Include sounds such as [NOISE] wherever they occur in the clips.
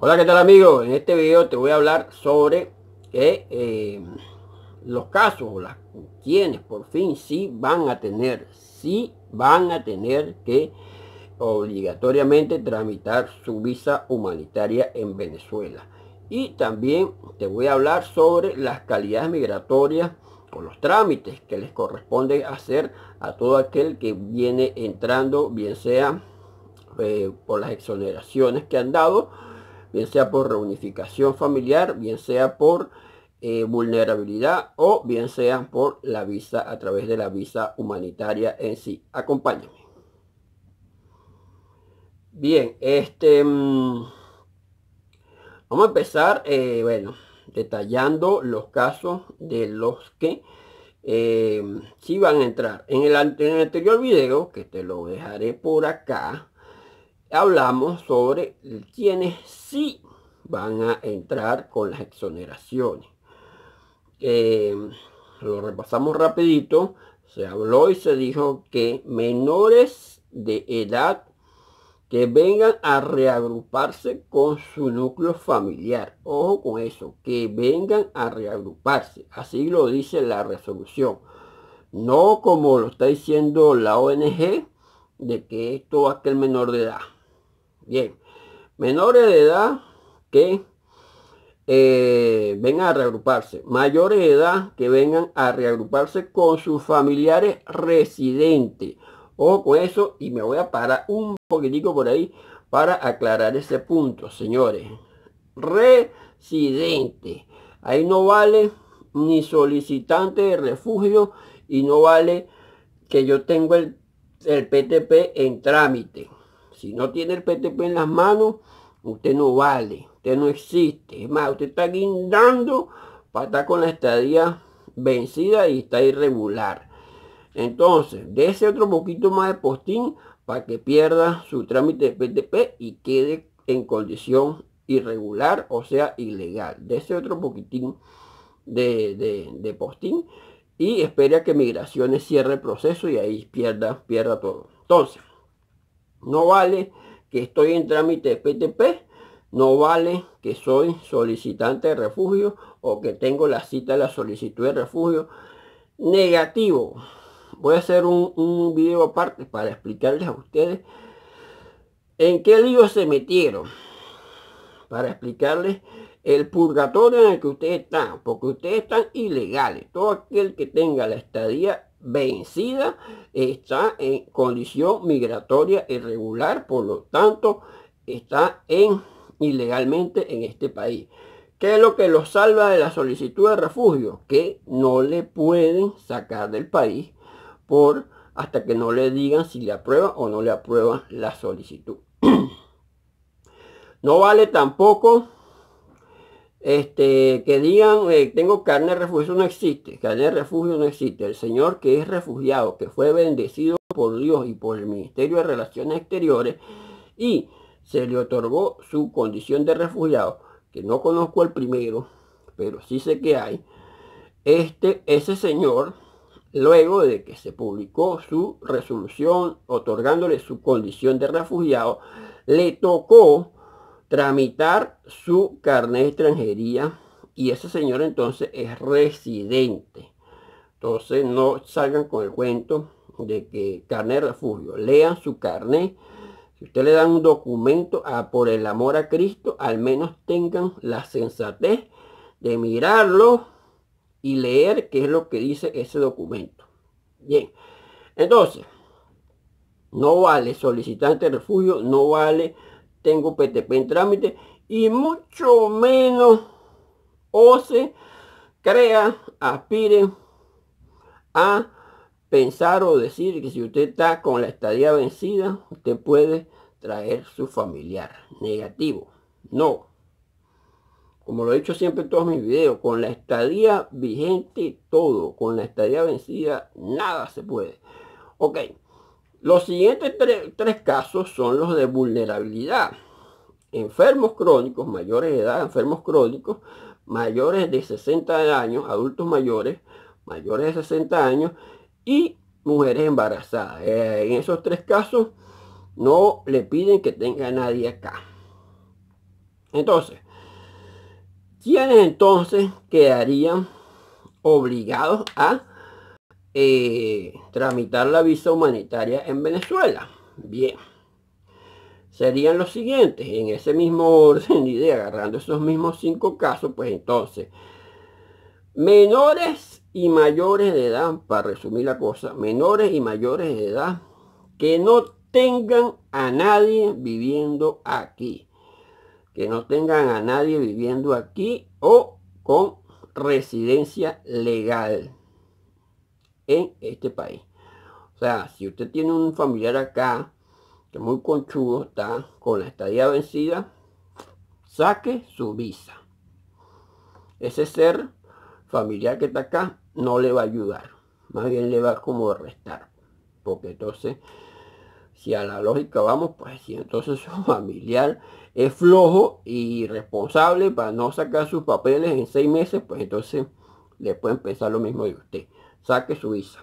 Hola, ¿qué tal amigos? En este video te voy a hablar sobre eh, los casos, quienes por fin sí van a tener, sí van a tener que obligatoriamente tramitar su visa humanitaria en Venezuela. Y también te voy a hablar sobre las calidades migratorias o los trámites que les corresponde hacer a todo aquel que viene entrando, bien sea eh, por las exoneraciones que han dado, bien sea por reunificación familiar, bien sea por eh, vulnerabilidad o bien sea por la visa a través de la visa humanitaria en sí. Acompáñame. Bien, este... Mm, vamos a empezar, eh, bueno, detallando los casos de los que eh, si van a entrar. En el, en el anterior video, que te lo dejaré por acá, hablamos sobre quienes sí van a entrar con las exoneraciones. Eh, lo repasamos rapidito. Se habló y se dijo que menores de edad que vengan a reagruparse con su núcleo familiar. Ojo con eso, que vengan a reagruparse. Así lo dice la resolución. No como lo está diciendo la ONG, de que es todo aquel menor de edad. Bien, menores de edad que eh, vengan a reagruparse. Mayores de edad que vengan a reagruparse con sus familiares residentes. Ojo con eso y me voy a parar un poquitico por ahí para aclarar ese punto, señores. Residente. Ahí no vale ni solicitante de refugio y no vale que yo tengo el, el PTP en trámite. Si no tiene el PTP en las manos, usted no vale, usted no existe. Es más, usted está guindando para estar con la estadía vencida y está irregular. Entonces, ese otro poquito más de postín para que pierda su trámite de PTP y quede en condición irregular, o sea, ilegal. De ese otro poquitín de, de, postín y espere a que migraciones cierre el proceso y ahí pierda, pierda todo. Entonces, no vale que estoy en trámite de PTP, no vale que soy solicitante de refugio o que tengo la cita de la solicitud de refugio. Negativo. Voy a hacer un, video aparte para explicarles a ustedes en qué lío se metieron. Para explicarles el purgatorio en el que ustedes están. Porque ustedes están ilegales. Todo aquel que tenga la estadía vencida, está en condición migratoria irregular, por lo tanto está en ilegalmente en este país. ¿Qué es lo que lo salva de la solicitud de refugio? Que no le pueden sacar del país por hasta que no le digan si le aprueban o no le aprueban la solicitud. [CLEARS THROAT] no vale tampoco este, que digan, eh, tengo carne de refugio, no existe, carne de refugio no existe. El Señor que es refugiado, que fue bendecido por Dios y por el Ministerio de Relaciones Exteriores, y se le otorgó su condición de refugiado, que no conozco el primero, pero sí sé que hay, este, ese señor, luego de que se publicó su resolución otorgándole su condición de refugiado, le tocó tramitar su carnet de extranjería y ese señor entonces es residente. Entonces no salgan con el cuento de que carnet de refugio. Lean su carnet. Si usted le dan un documento a, por el amor a Cristo, al menos tengan la sensatez de mirarlo y leer qué es lo que dice ese documento. Bien, entonces, no vale solicitante de refugio, no vale tengo PTP en trámite y mucho menos ose, crea, aspire a pensar o decir que si usted está con la estadía vencida, usted puede traer su familiar. Negativo. No. Como lo he dicho siempre todos mis videos, con la estadía vigente todo, con la estadía vencida nada se puede. Ok. Los siguientes tres casos son los de vulnerabilidad. Enfermos crónicos, mayores de edad, enfermos crónicos, mayores de 60 años, adultos mayores, mayores de 60 años y mujeres embarazadas. Eh, en esos tres casos no le piden que tenga nadie acá. Entonces, ¿quiénes entonces quedarían obligados a eh, tramitar la visa humanitaria en Venezuela? Bien, serían los siguientes, en ese mismo orden de idea, agarrando esos mismos cinco casos, pues entonces, menores y mayores de edad, para resumir la cosa, menores y mayores de edad que no tengan a nadie viviendo aquí. Que no tengan a nadie viviendo aquí o con residencia legal en este país. O sea, si usted tiene un familiar acá, que muy conchudo, está con la estadía vencida, saque su visa. Ese ser familiar que está acá no le va a ayudar. Más bien le va como a restar. Porque entonces si a la lógica vamos, pues si entonces [LAUGHS] su familiar es flojo y responsable para no sacar sus papeles en seis meses, pues entonces le pueden pensar lo mismo de usted. Saque su visa.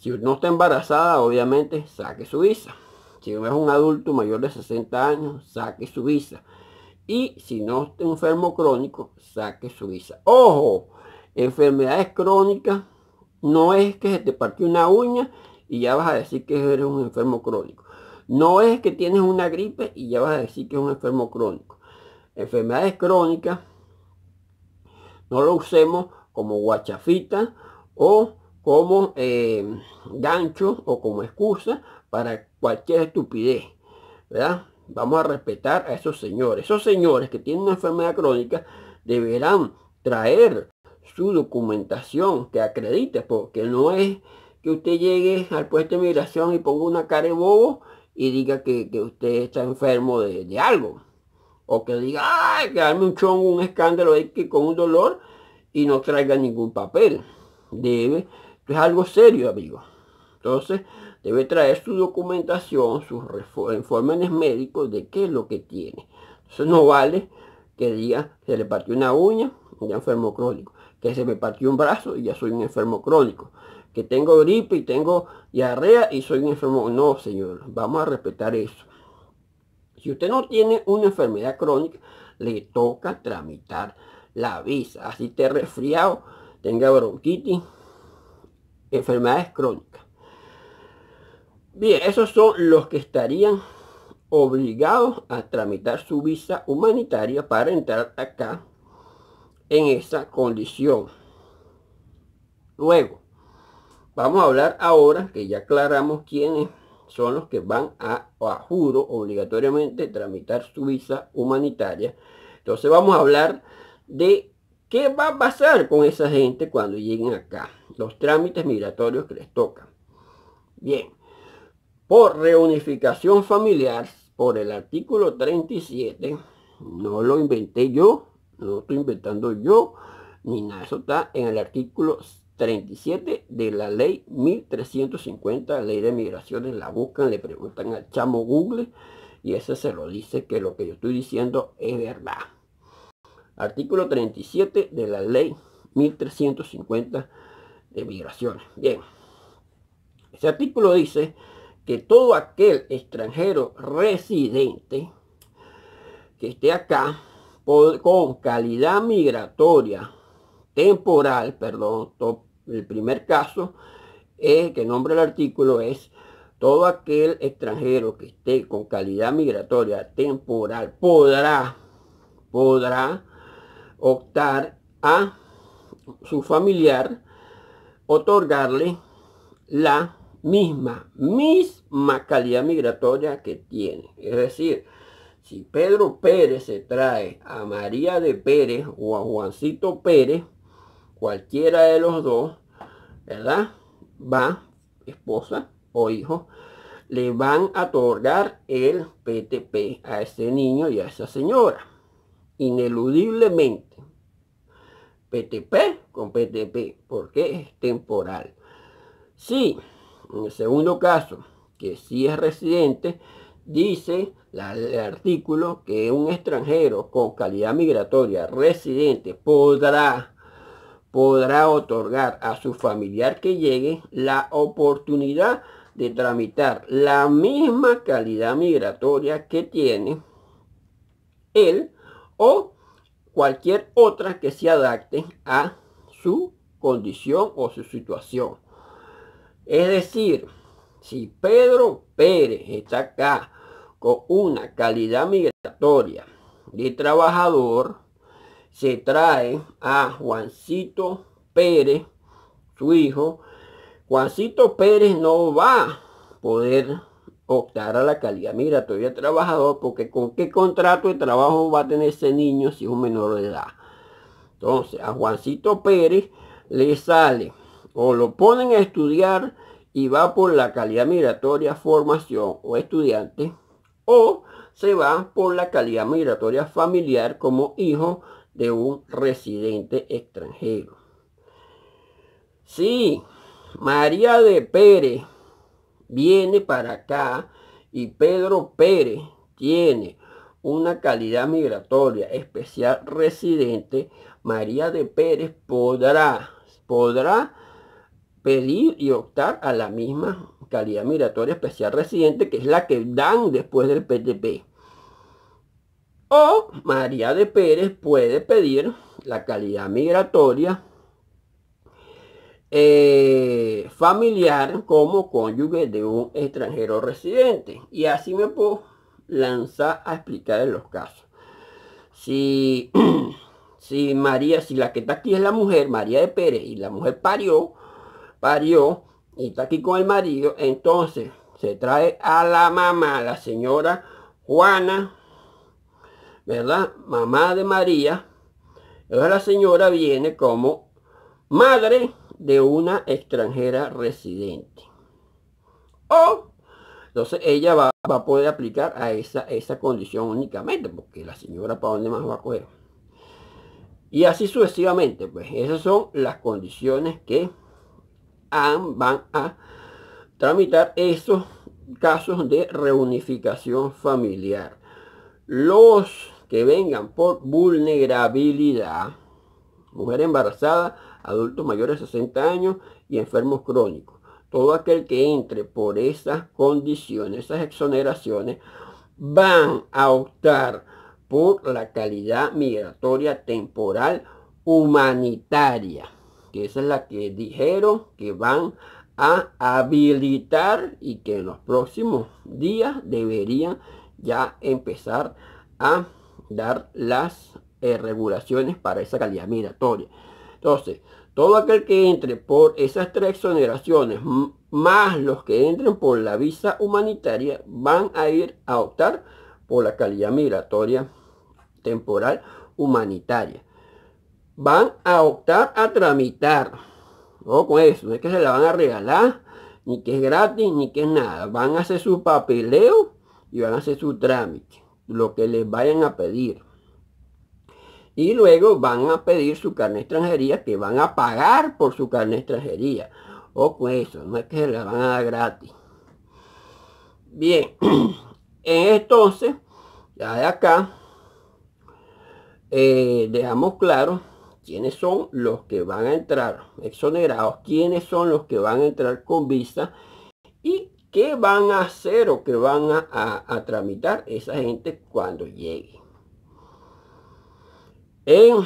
Si no está embarazada, obviamente, saque su visa. Si no es un adulto mayor de 60 años, saque su visa. Y si no está enfermo crónico, saque su visa. Ojo, enfermedades crónicas no es que se te partió una uña y ya vas a decir que eres un enfermo crónico. No es que tienes una gripe y ya vas a decir que es un enfermo crónico. Enfermedades crónicas no lo usemos como guachafita o como eh, gancho o como excusa para cualquier estupidez. ¿verdad? Vamos a respetar a esos señores. Esos señores que tienen una enfermedad crónica deberán traer su documentación que acredite, porque no es que usted llegue al puesto de migración y ponga una cara de bobo y diga que, usted está enfermo de, algo. O que diga, que darme un chongo, un escándalo que con un dolor y no traiga ningún papel. Debe, es algo serio, amigo. Entonces, debe traer su documentación, sus informes médicos de qué es lo que tiene. Eso no vale que diga, se le partió una uña, ya enfermo crónico. Que se me partió un brazo y ya soy un enfermo crónico que tengo gripe y tengo diarrea y soy un enfermo. No, señor, vamos a respetar eso. Si usted no tiene una enfermedad crónica, le toca tramitar la visa. Así esté resfriado, tenga bronquitis, enfermedades crónicas. Bien, esos son los que estarían obligados a tramitar su visa humanitaria para entrar acá en esa condición. Luego, Vamos a hablar ahora, que ya aclaramos quiénes son los que van a, a juro, obligatoriamente tramitar su visa humanitaria. Entonces vamos a hablar de qué va a pasar con esa gente cuando lleguen acá. Los trámites migratorios que les tocan. Bien, por reunificación familiar, por el artículo 37, no lo inventé yo, no estoy inventando yo, ni nada, eso está en el artículo 37 de la ley 1350, ley de migraciones, la buscan, le preguntan al chamo Google y ese se lo dice que lo que yo estoy diciendo es verdad. Artículo 37 de la ley 1350 de migraciones. Bien, ese artículo dice que todo aquel extranjero residente que esté acá con calidad migratoria temporal, perdón, el primer caso es que nombre el artículo es todo aquel extranjero que esté con calidad migratoria temporal podrá podrá optar a su familiar otorgarle la misma misma calidad migratoria que tiene es decir si Pedro Pérez se trae a María de Pérez o a Juancito Pérez cualquiera de los dos, ¿verdad? Va, esposa o hijo, le van a otorgar el PTP a ese niño y a esa señora. Ineludiblemente. PTP con PTP, porque es temporal. Sí, en el segundo caso, que si es residente, dice el artículo que un extranjero con calidad migratoria residente podrá podrá otorgar a su familiar que llegue la oportunidad de tramitar la misma calidad migratoria que tiene él o cualquier otra que se adapte a su condición o su situación. Es decir, si Pedro Pérez está acá con una calidad migratoria de trabajador, se trae a Juancito Pérez, su hijo. Juancito Pérez no va a poder optar a la calidad migratoria trabajador porque con qué contrato de trabajo va a tener ese niño si es un menor de edad. Entonces a Juancito Pérez le sale o lo ponen a estudiar y va por la calidad migratoria formación o estudiante o se va por la calidad migratoria familiar como hijo de un residente extranjero. Si María de Pérez viene para acá y Pedro Pérez tiene una calidad migratoria especial residente, María de Pérez podrá, podrá pedir y optar a la misma calidad migratoria especial residente que es la que dan después del PTP. O María de Pérez puede pedir la calidad migratoria eh, familiar como cónyuge de un extranjero residente. Y así me puedo lanzar a explicar en los casos. Si, [CLEARS THROAT] si María, si la que está aquí es la mujer, María de Pérez, y la mujer parió, parió, y está aquí con el marido, entonces se trae a la mamá, la señora Juana, ¿verdad? Mamá de María. La señora viene como madre de una extranjera residente. O, entonces ella va, a poder aplicar a esa, esa condición únicamente, porque la señora para dónde más va a coger. Y así sucesivamente, pues esas son las condiciones que van a tramitar esos casos de reunificación familiar. Los que vengan por vulnerabilidad, mujer embarazada, adultos mayores de 60 años y enfermos crónicos. Todo aquel que entre por esas condiciones, esas exoneraciones, van a optar por la calidad migratoria temporal humanitaria, que esa es la que dijeron que van a habilitar y que en los próximos días deberían ya empezar a dar las eh, regulaciones para esa calidad migratoria. Entonces, todo aquel que entre por esas tres exoneraciones, más los que entren por la visa humanitaria, van a ir a optar por la calidad migratoria temporal humanitaria. Van a optar a tramitar. No con eso, no es que se la van a regalar, ni que es gratis, ni que es nada. Van a hacer su papeleo y van a hacer su trámite, lo que les vayan a pedir y luego van a pedir su carne extranjería que van a pagar por su carne extranjería. O con eso, no es que se la van a dar gratis. Bien, [CLEARS THROAT] entonces, ya de acá, eh, dejamos claro quiénes son los que van a entrar exonerados, quiénes son los que van a entrar con visa y qué van a hacer o qué van a tramitar esa gente cuando llegue en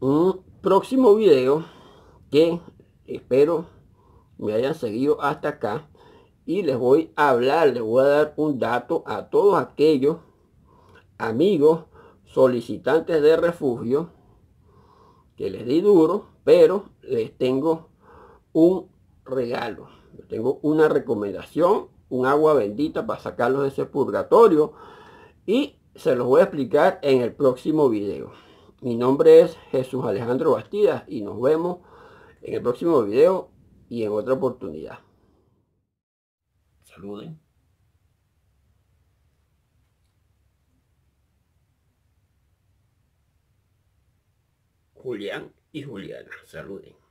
un próximo video que espero me hayan seguido hasta acá. Y les voy a hablar, les voy a dar un dato a todos aquellos amigos solicitantes de refugio que les di duro, pero les tengo un regalo, tengo una recomendación, un agua bendita para sacarlos de ese purgatorio. Y se los voy a explicar en el próximo video. Mi nombre es Jesús Alejandro Bastidas y nos vemos en el próximo video y en otra oportunidad. Saluden. Julián y Juliana, saluden.